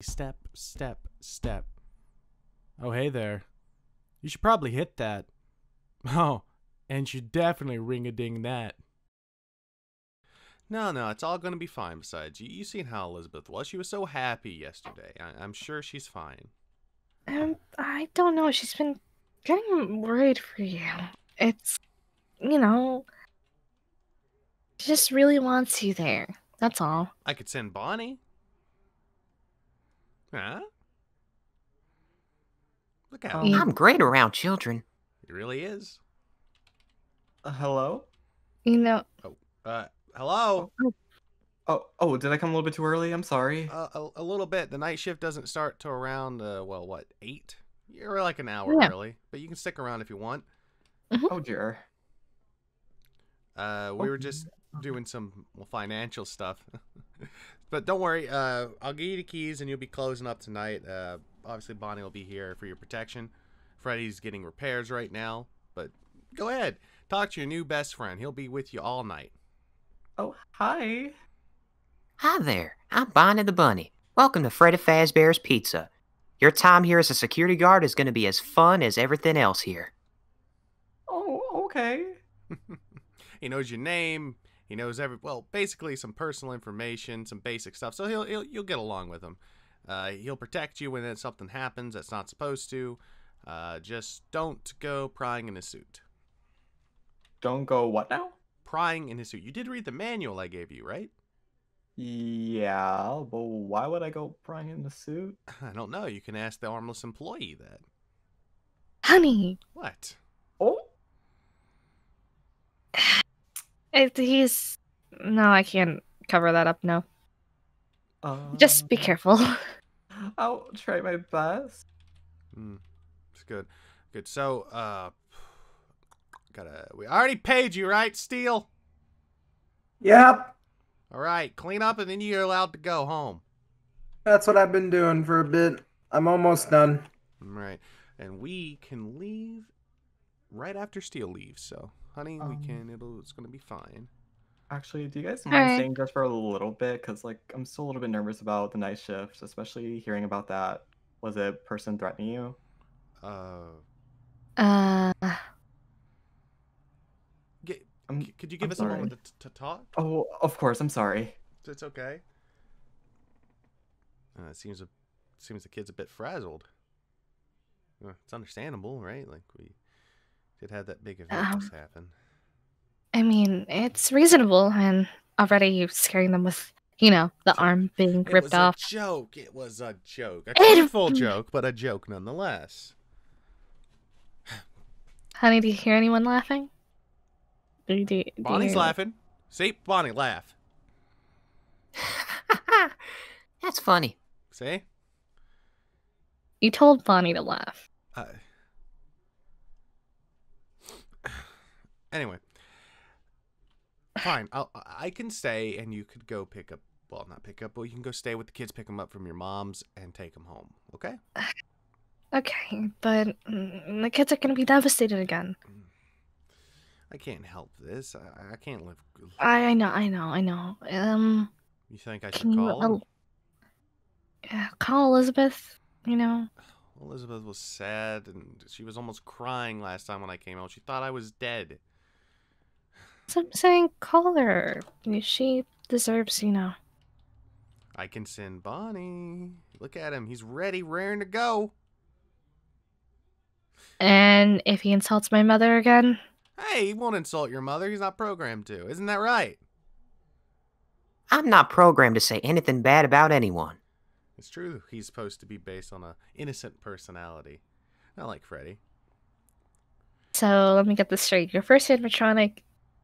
Step, step, step. Oh, hey there. You should probably hit that. Oh, and you definitely ring a ding that. No, no, it's all going to be fine. Besides, you, you seen how Elizabeth was. She was so happy yesterday. I, I'm sure she's fine. Um, I don't know. She's been getting worried for you. It's, you know, she just really wants you there. That's all. I could send Bonnie. Huh? Look at Um, him. I'm great around children. He really is. Uh, hello? You know, Oh, Uh, hello. Oh, oh, did I come a little bit too early? I'm sorry. Uh, a, a little bit. The night shift doesn't start till around, uh, well, what, 8? You're like an hour Yeah. early, but you can stick around if you want. Oh dear. Uh, we were just doing some well, financial stuff. but don't worry, uh, I'll give you the keys and you'll be closing up tonight. Uh, obviously, Bonnie will be here for your protection. Freddy's getting repairs right now, but go ahead. Talk to your new best friend. He'll be with you all night. Oh, hi. Hi there, I'm Bonnie the Bunny. Welcome to Freddy Fazbear's Pizza. Your time here as a security guard is going to be as fun as everything else here. Oh, okay. He knows your name. He knows every well, basically some personal information, some basic stuff. So he'll, he'll you'll get along with him. Uh, he'll protect you when something happens that's not supposed to. Uh, just don't go prying in his suit. Don't go what now? Prying in his suit. You did read the manual I gave you, right? Yeah, but why would I go prying in the suit? I don't know. You can ask the armless employee that. honey, What? Oh, it, he's. No, I can't cover that up. No, uh, just be careful. I'll try my best. Hmm. It's good. Good. So, uh, gotta. We already paid you, right, Steele? Yep, All right. Clean up, and then you're allowed to go home. that's what I've been doing for a bit. I'm almost done. Right. And we can leave right after Steele leaves. So, honey, we Um, can. It'll. It's gonna be fine. Actually, do you guys mind right. staying just for a little bit? Cause like I'm still a little bit nervous about the night shift, especially hearing about that. Was it person threatening you? Uh, Uh, get, I'm- could you give I'm us a moment to, to talk? Oh, of course. I'm sorry. It's okay. Uh, it seems a seems the kid's a bit frazzled. Uh, it's understandable, right? Like we did have that big event Um, just happen. I mean, it's reasonable, and already you're scaring them with, you know, the arm being It ripped was off. a joke. It was a joke. A It- full joke, but a joke nonetheless. Honey, do you hear anyone laughing? Do you, do you- do you Bonnie's hear- laughing. See, Bonnie laugh. That's funny. See? You told Bonnie to laugh. Uh, anyway, fine. I'll, I can stay, and you could go pick up. Well, not pick up, but you can go stay with the kids, pick them up from your mom's, and take them home. Okay? Okay, but mm, the kids are gonna be devastated again. I can't help this. I, I can't live. I, I know, I know, I know. Um, You think I can should call? yeah, call Elizabeth? You know, Elizabeth was sad, and she was almost crying last time when I came out. She thought I was dead. So I'm saying call her. She deserves, you know. I can send Bonnie. Look at him. He's ready, raring to go. And if he insults my mother again, Hey, he won't insult your mother. He's not programmed to. Isn't that right? I'm not programmed to say anything bad about anyone. It's true. He's supposed to be based on a innocent personality, not like Freddy. so let me get this straight. Your first animatronic,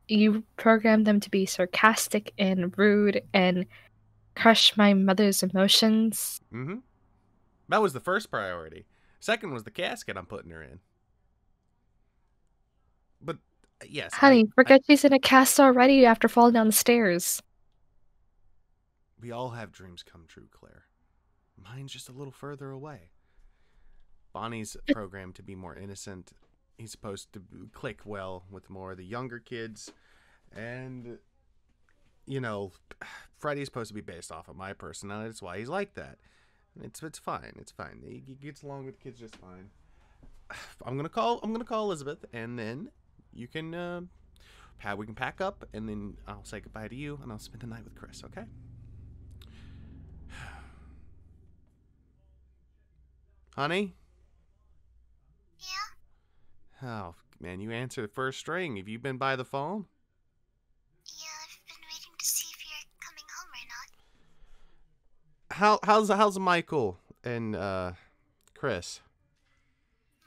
you programmed them to be sarcastic and rude and crush my mother's emotions. Mm-hmm. That was the first priority. Second was the casket I'm putting her in. But uh, yes, Honey, I- forget she's in a cast already after falling down the stairs. we all have dreams come true, Claire. Mine's just a little further away. Bonnie's programmed to be more innocent. He's supposed to click well with more of the younger kids, and you know, Freddy's supposed to be based off of my personality. That's why he's like that. It's it's fine. It's fine. He, he gets along with kids just fine. I'm gonna call. I'm gonna call Elizabeth, and then you can. Uh, we can pack up, and then I'll say goodbye to you, and I'll spend the night with Chris. Okay. Honey. Oh man, you answered the first string. Have you been by the phone? Yeah, I've been waiting to see if you're coming home or not. How how's how's Michael and uh Chris?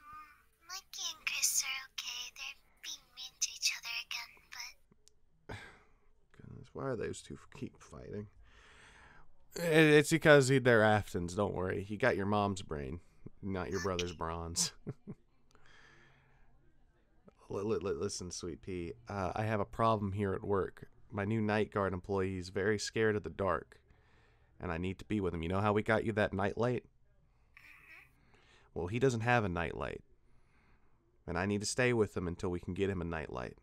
Mm, Mikey and Chris are okay. They're being mean to each other again, but Goodness, why are those two keep fighting? It's because they're Aftons. Don't worry. You got your mom's brain, not your brother's bronze. Li- li- li- Listen, sweet pea. Uh, I have a problem here at work. My new night guard employee is very scared of the dark, and I need to be with him. You know how we got you that night light? Well, he doesn't have a night light, and I need to stay with him until we can get him a night light.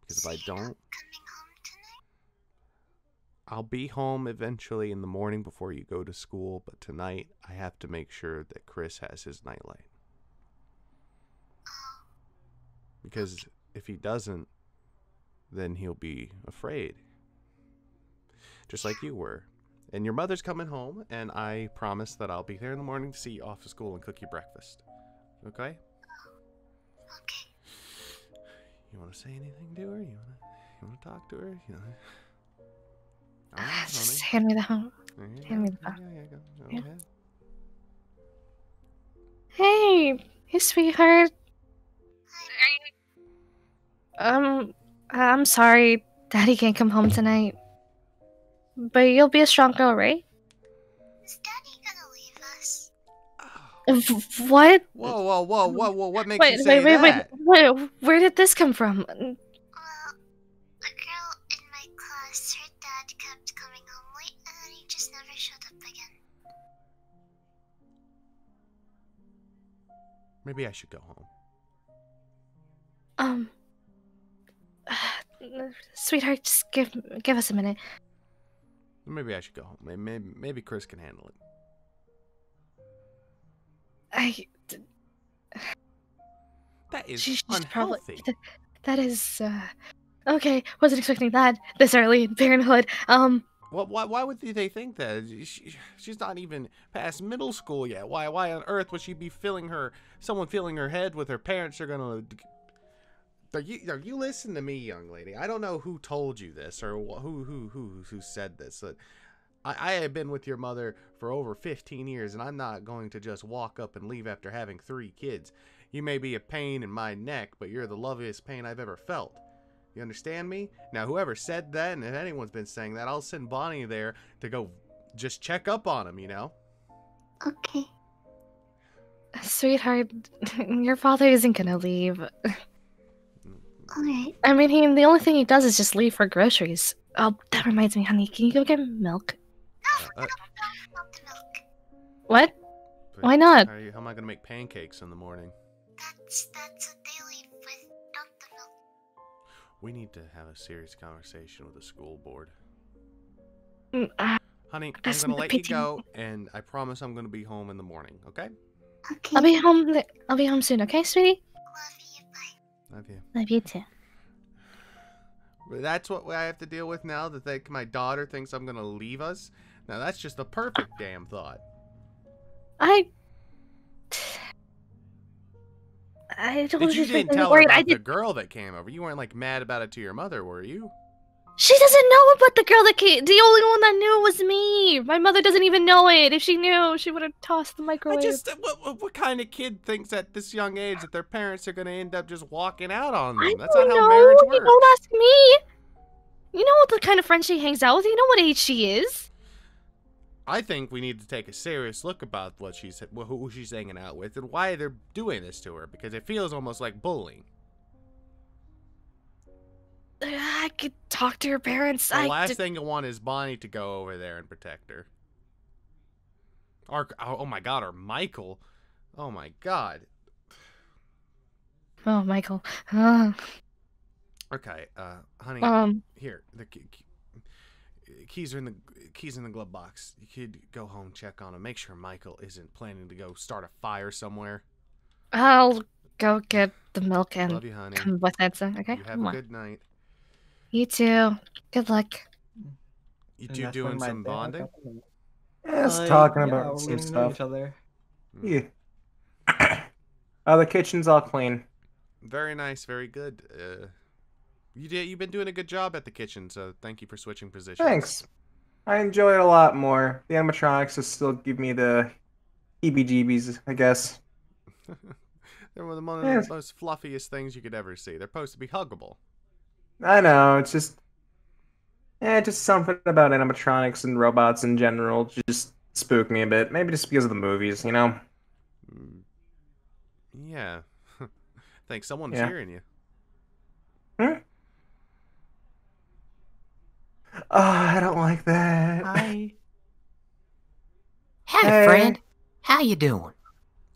Because if so I don't, not coming home tonight? I'll be home eventually in the morning before you go to school, but tonight I have to make sure that Chris has his nightlight. Oh, Because if he doesn't, then he'll be afraid. Just like you were. And your mother's coming home, and I promise that I'll be there in the morning to see you off to school and cook you breakfast. Okay? okay. You want to say anything to her? You want to you want to talk to her? You know? All Ah, right, just hand me the phone. There hand me the phone. Yeah, yeah, go. Go Yeah. ahead. Hey, hey, sweetheart. Hi. Um, I'm sorry, Daddy can't come home tonight. But you'll be a strong girl, right? Is Daddy gonna leave us? What? Whoa, whoa, whoa, whoa, whoa! What makes Wait, you say wait, wait, that? wait, wait. Where did this come from? Well, a girl in my class, her dad kept coming home late and then he just never showed up again. Maybe I should go home. Um, sweetheart, just give give us a minute. Maybe I should go home. Maybe, maybe, maybe Chris can handle it. I. That is She, she's unhealthy. probably. that is. uh Okay, wasn't expecting that this early in parenthood. Um, What? Why? Why would they think that? She, she's not even past middle school yet. Why? Why on earth would she be filling her? Someone filling her head with her parents are gonna. Are you? Are you listen to me, young lady? I don't know who told you this or who who who who said this. But I, I have been with your mother for over 15 years, and I'm not going to just walk up and leave after having three kids. You may be a pain in my neck, but you're the loveliest pain I've ever felt. You understand me? Now, whoever said that, and if anyone's been saying that, I'll send Bonnie there to go just check up on him, you know? Okay. sweetheart, your father isn't gonna leave. Alright. I mean, he the only thing he does is just leave for groceries. Oh, that reminds me, honey. Can you go get milk? Uh, No, not the milk. What? but Why not? How, are you- how am I going to make pancakes in the morning? That's that's what they leave with, not the milk. We need to have a serious conversation with the school board. Mm, uh, Honey, I'm going to not let you go, and I promise I'm going to be home in the morning, okay? Okay. I'll be home. I'll be home soon. Okay, sweetie. Love you. Love you. Too. That's what I have to deal with now, that they, my daughter thinks I'm going to leave us. Now, that's just a perfect damn thought. I. I Did told you didn't tell her worried. about I the did. girl that came over? You weren't, like, mad about it to your mother, were you? She doesn't know about the girl that came. The only one that knew was me. My mother doesn't even know it. If she knew, she would have tossed the I microwave. just what, what, kind of kid thinks at this young age that their parents are going to end up just walking out on them? I That's not how know. marriage You works. don't ask me. You know what the kind of friend she hangs out with. You know what age she is. I think we need to take a serious look about what she's who she's hanging out with and why they're doing this to her because it feels almost like bullying. I could talk to her parents. The I last did- thing you want is Bonnie to go over there and protect her. Or oh oh my god, or Michael. Oh my god. Oh, Michael. Uh, Okay, uh, honey, um. here. The, keys are in the keys in the glove box. You could go home, check on him, make sure Michael isn't planning to go start a fire somewhere. I'll go get the milk and Love you, honey. come with it. So, okay, You have come a on. good night. You too. Good luck. You And two doing some bonding? got the milk. Just Uh, talking yeah, about some getting to know stuff. Each other. Yeah. oh, the kitchen's all clean. Very nice, very good. Uh, you did. You've been doing a good job at the kitchen, so thank you for switching positions. Thanks. I enjoy it a lot more. The animatronics just still give me the heebie-jeebies, I guess. They're one of the one of Yes. the most fluffiest things you could ever see. They're supposed to be huggable. I know, it's just, eh, just something about animatronics and robots in general just spook me a bit. Maybe just because of the movies, you know. Mm. Yeah. Thanks. someone's Yeah. hearing you. Huh? Oh, I don't like that. Hi. Hey, Hey. friend. How you doing?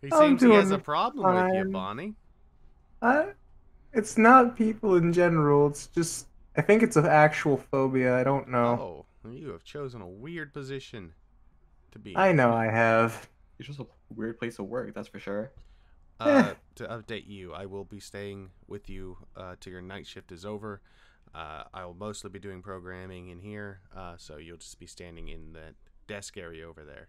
He I'm seems he has a doing problem with you. Bonnie. I, it's not people in general. It's just, I think it's an actual phobia. I don't know. Oh, you have chosen a weird position to be. I know I have. It's just a weird place to work, that's for sure. Uh, to update you, I will be staying with you uh, till your night shift is over. Uh, I will mostly be doing programming in here, uh, so you'll just be standing in that desk area over there.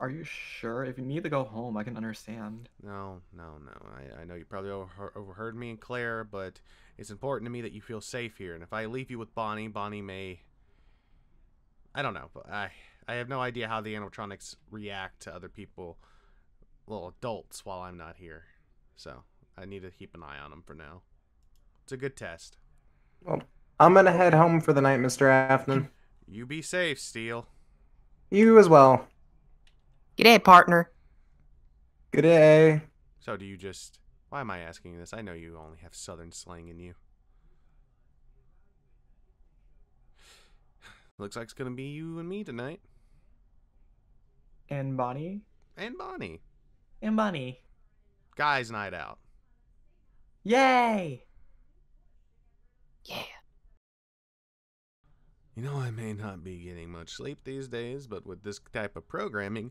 Are you sure? If you need to go home, I can understand. No, no, no. I, I know you probably overheard, overheard me and Claire, but it's important to me that you feel safe here. And if I leave you with Bonnie, Bonnie may. I don't know. But I I have no idea how the animatronics react to other people, little adults, while I'm not here. So I need to keep an eye on them for now. It's a good test. Well, I'm gonna head home for the night, Mr. Afton. You be safe, Steele. You as well. G'day, partner. Good day. So do you just. Why am I asking this? I know you only have southern slang in you. Looks like it's gonna be you and me tonight. And Bonnie? And Bonnie. And Bonnie. Guys' night out. Yay! Yeah. You know, I may not be getting much sleep these days, but with this type of programming,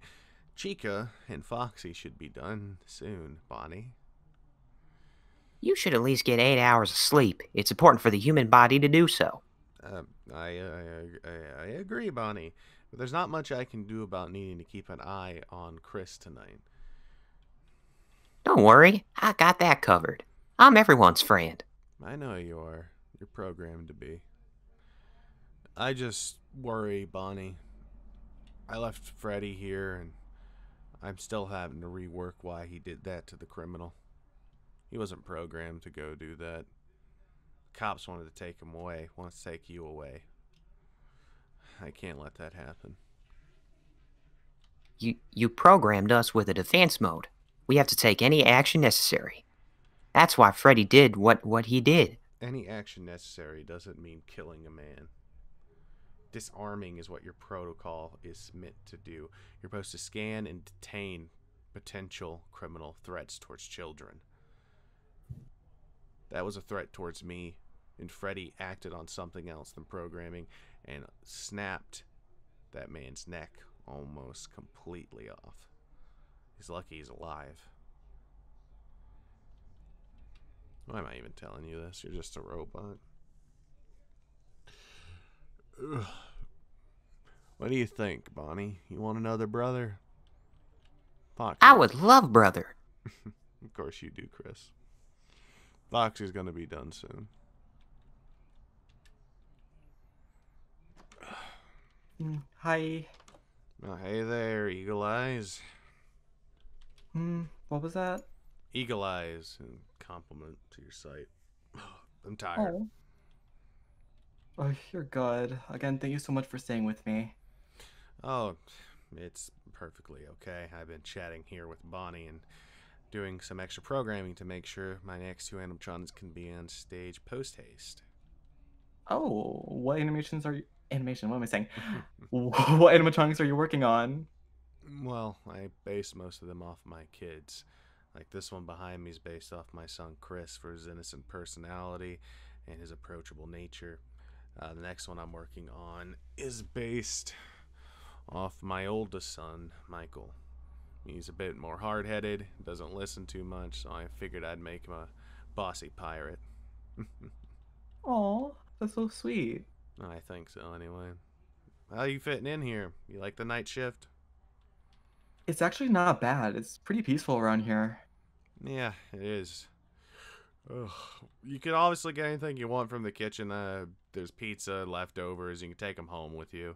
Chica and Foxy should be done soon, Bonnie. You should at least get eight hours of sleep. It's important for the human body to do so. Uh, I, I, I, I agree, Bonnie. But there's not much I can do about needing to keep an eye on Chris tonight. Don't worry, I got that covered. I'm everyone's friend. I know you are. You're programmed to be. I just worry, Bonnie. I left Freddy here, and I'm still having to rework why he did that to the criminal. He wasn't programmed to go do that. Cops wanted to take him away, wants to take you away. I can't let that happen. You you programmed us with a defense mode. We have to take any action necessary. That's why Freddy did what what he did. Any action necessary doesn't mean killing a man. Disarming is what your protocol is meant to do. You're supposed to scan and detain potential criminal threats towards children. That was a threat towards me, and Freddy acted on something else than programming and snapped that man's neck almost completely off. He's lucky he's alive. Why am I even telling you this? You're just a robot. Ugh. What do you think, Bonnie? You want another brother? Foxy. I would love brother. Of course you do, Chris. Foxy's gonna be done soon. Mm, Hi. Oh, hey there, Eagle Eyes. Hmm, what was that? Eagle Eyes, and compliment to your sight. I'm tired. Oh. Oh, you're good. Again, thank you so much for staying with me. Oh, it's perfectly okay. I've been chatting here with Bonnie and doing some extra programming to make sure my next two animatronics can be on stage post haste. Oh, what animations are you? Animation, what am I saying? what animatronics are you working on? Well, I base most of them off my kids. Like this one behind me is based off my son Chris for his innocent personality and his approachable nature. Uh, the next one I'm working on is based off my oldest son, Michael. He's a bit more hard headed, doesn't listen too much, so I figured I'd make him a bossy pirate. Oh, that's so sweet. I think so, anyway. How you fitting in here? You like the night shift? It's actually not bad. It's pretty peaceful around here. Yeah, it is. Ugh. You can obviously get anything you want from the kitchen. Uh, there's pizza, leftovers. You can take them home with you.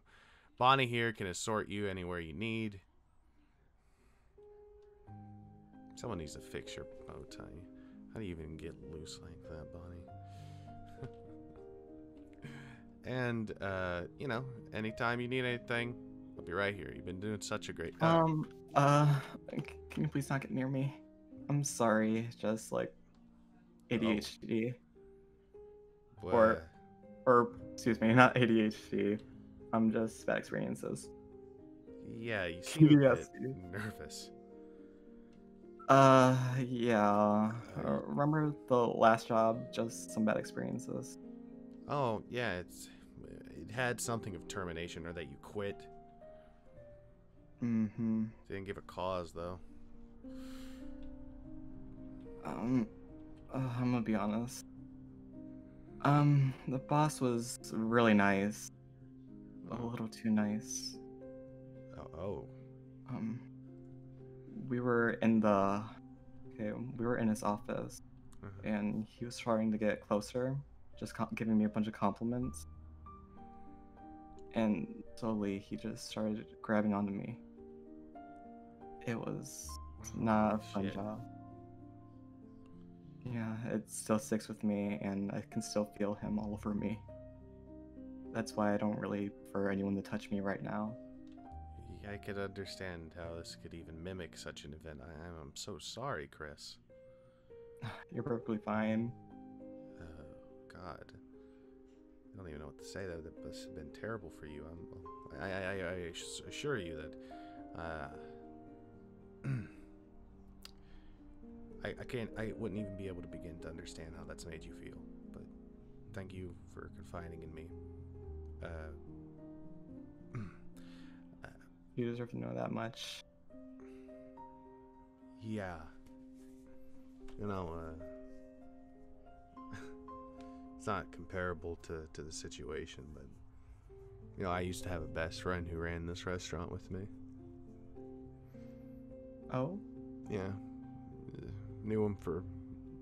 Bonnie here can assort you anywhere you need. Someone needs to fix your bow tie. How do you even get loose like that, Bonnie? and, uh, you know, anytime you need anything, I'll be right here. You've been doing such a great job. Um, uh, can you please not get near me? I'm sorry, just like ADHD. or- Or, excuse me, not ADHD. I'm just bad experiences. yeah, you seem nervous. Uh, yeah. Uh, remember the last job? Just some bad experiences. Oh, yeah, it's it had something of termination or that you quit. Mm-hmm. Didn't give a cause though. Um, uh, I'm gonna be honest. Um, the boss was really nice. A little too nice. Oh, oh. Um, we were in the, okay, we were in his office, uh-huh. and he was trying to get closer, just co- giving me a bunch of compliments. And slowly, he just started grabbing onto me. It was not a fun shit. job. Yeah, it still sticks with me, and I can still feel him all over me. That's why I don't really prefer anyone to touch me right now. I could understand how this could even mimic such an event. I, I'm so sorry, Chris. You're perfectly fine. Oh God, I don't even know what to say. That that must have been terrible for you. I'm, I, I, I, I assure you that, uh, I, I can't. I wouldn't even be able to begin to understand how that's made you feel. But thank you for confiding in me. Uh, You deserve to know that much. Yeah. You know, uh, it's not comparable to, to the situation, but, you know, I used to have a best friend who ran this restaurant with me. Oh? Yeah. Knew him for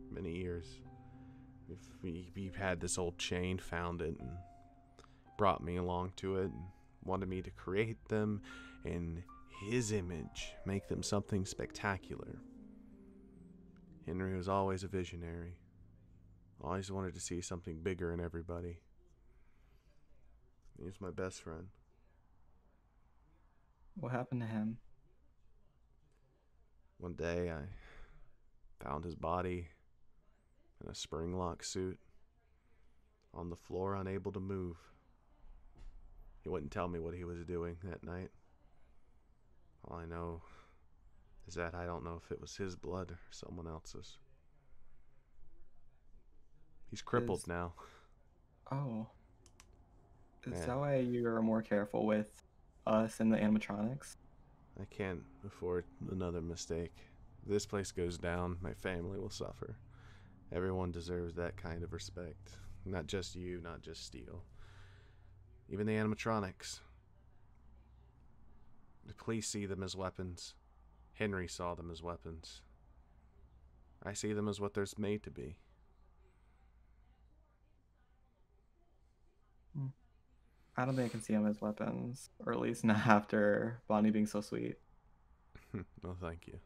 many years. If he, he had this old chain, found it, and brought me along to it, and wanted me to create them in his image, make them something spectacular. Henry was always a visionary. Always wanted to see something bigger in everybody. He was my best friend. What happened to him? One day I found his body in a spring lock suit on the floor, unable to move. He wouldn't tell me what he was doing that night. All I know is that I don't know if it was his blood or someone else's. He's crippled Is- now. Oh. Is Yeah. that why you're more careful with us and the animatronics? I can't afford another mistake. This place goes down, my family will suffer. Everyone deserves that kind of respect. Not just you, not just Steele. Even the animatronics. The police see them as weapons. Henry saw them as weapons. I see them as what they're made to be. Hmm. I don't think I can see them as weapons, or at least not after Bonnie being so sweet. well, thank you.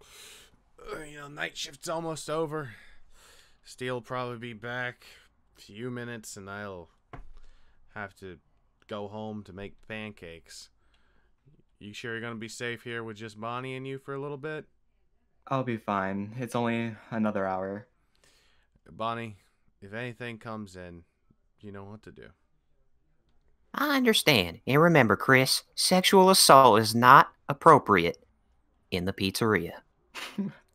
Uh, you know, night shift's almost over. Steele'll probably be back a few minutes, and I'll have to go home to make pancakes. You sure you're gonna be safe here with just Bonnie and you for a little bit? I'll be fine. It's only another hour. Bonnie, if anything comes in, you know what to do. I understand. And remember, Chris, sexual assault is not appropriate in the pizzeria.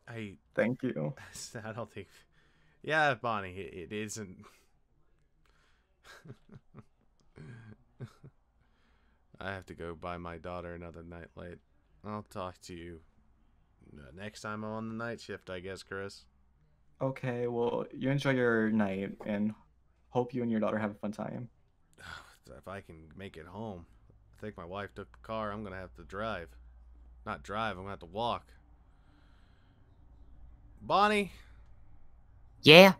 I Thank you. I don't think. Yeah, Bonnie, it, it isn't. I have to go buy my daughter another night light. I'll talk to you uh, next time I'm on the night shift, I guess, Chris. Okay, well, you enjoy your night and hope you and your daughter have a fun time. If I can make it home, I think my wife took the car. I'm gonna have to drive. Not drive. I'm gonna have to walk. Bonnie, Yeah,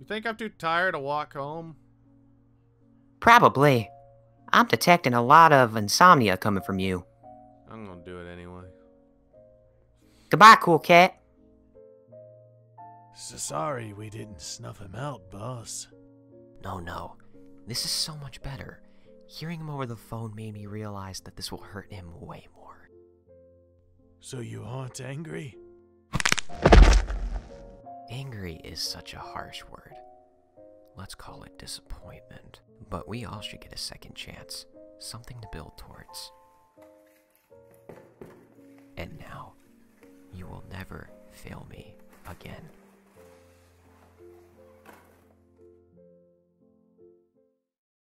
you think I'm too tired to walk home? probably. I'm detecting a lot of insomnia coming from you. I'm gonna do it anyway. Goodbye, cool cat. So sorry we didn't snuff him out, boss. No, no. This is so much better. Hearing him over the phone made me realize that this will hurt him way more. So you aren't angry? Angry is such a harsh word. Let's call it disappointment. But we all should get a second chance, something to build towards. And now, you will never fail me again.